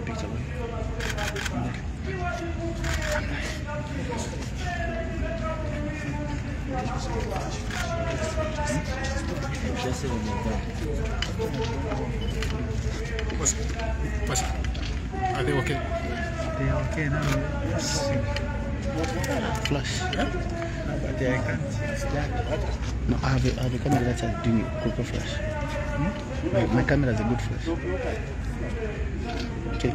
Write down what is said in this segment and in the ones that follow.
copy picture one. Сейчас ada не да. Pues, pues, ah, Flash. No, I have a, I have a camera flash. Hmm? My camera is a good flash. Okay.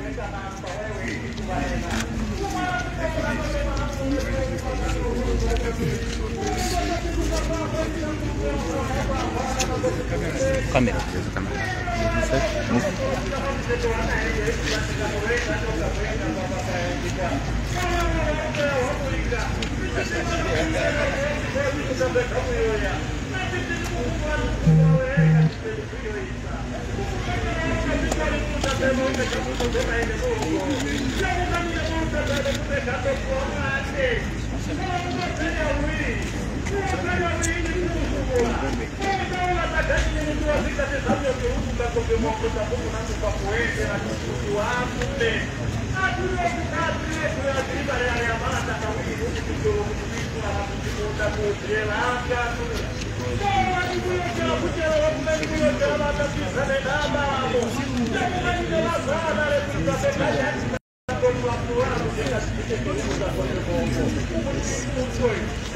カメラ。カメラ uma coisa comunata com a poesia, ela discutiu há. A direita, a a direita, a llamada, a união de o mundo, a raça mundo, a a criatura. Não, a direita, a mulher, a direita, ela está pisando em nada, amor. Já que vai me lançar, a a a a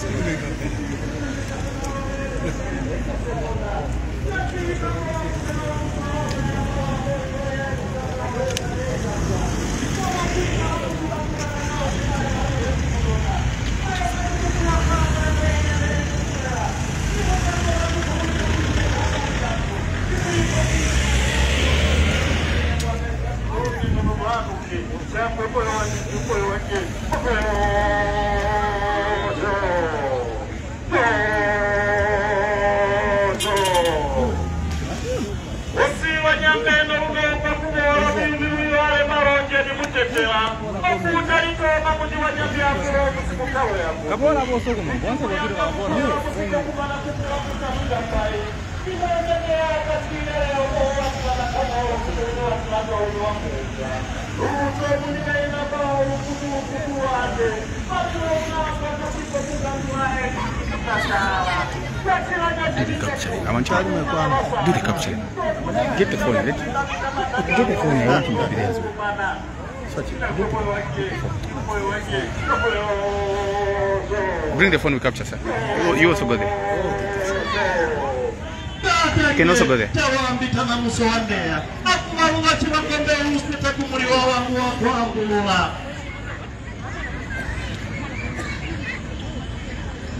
Você apoiou aqui, apoiou aqui, apoiou. nyangeno lunopa kuvola mivivale marongeni mutetela mafuta litoma kuti wanyambyakuro kukawo yako Did it capture it? I want to add my plan. Did it capture it? Get the phone, right? Get the phone, I want to be there as well. Such it. Bring the phone we capture, sir. You also go there. Oh, que nosoboke tewambitana musowandeya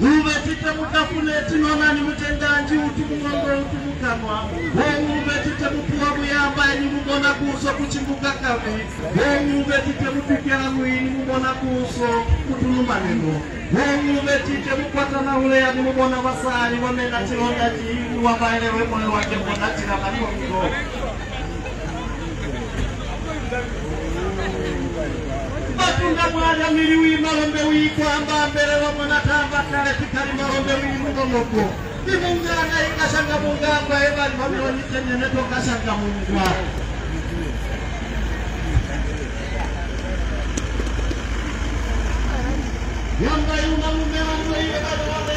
uve tite mukafune tinoona nimutendanji uti mungongo uti mukanwa. Wouve tite mupuwa muyamba nimumona kuso kuchimbuka kavi wouve tite mupikira mwii nimumona kuso kutunumaneno wouve tite mukwatana uleya nimumona vasari vamena chilonda chiini wavaelewe mwoyo wake mbodatira makongo mwana mwili wii marombe wii kwa mba mbele wama natamba kare tikari marombe wii mungo mungo ni munga ikasanga munga kwa eva ni mamilo nite neneto kasanga munga yamba yunga mungi wangu ime kato wame